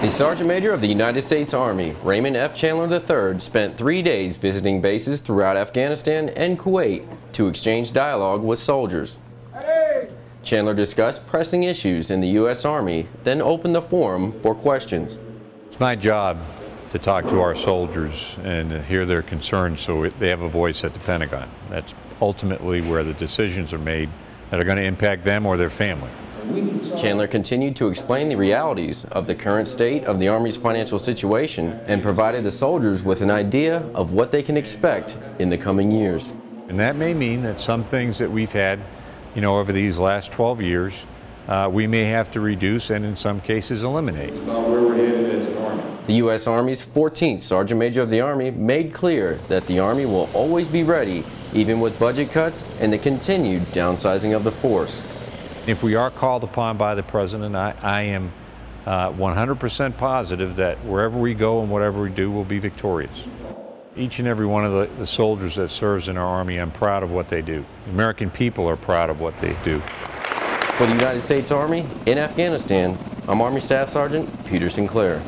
The Sergeant Major of the United States Army, Raymond F. Chandler III, spent three days visiting bases throughout Afghanistan and Kuwait to exchange dialogue with soldiers. Chandler discussed pressing issues in the U.S. Army, then opened the forum for questions. It's my job to talk to our soldiers and hear their concerns so they have a voice at the Pentagon. That's ultimately where the decisions are made that are going to impact them or their family. Chandler continued to explain the realities of the current state of the Army's financial situation and provided the soldiers with an idea of what they can expect in the coming years. And that may mean that some things that we've had, you know, over these last 12 years, uh, we may have to reduce and in some cases eliminate. About where we're headed as an Army. The U.S. Army's 14th Sergeant Major of the Army made clear that the Army will always be ready, even with budget cuts and the continued downsizing of the force. If we are called upon by the President, I, I am 100% uh, positive that wherever we go and whatever we do, we'll be victorious. Each and every one of the, the soldiers that serves in our Army, I'm proud of what they do. The American people are proud of what they do. For the United States Army in Afghanistan, I'm Army Staff Sergeant Peter Sinclair.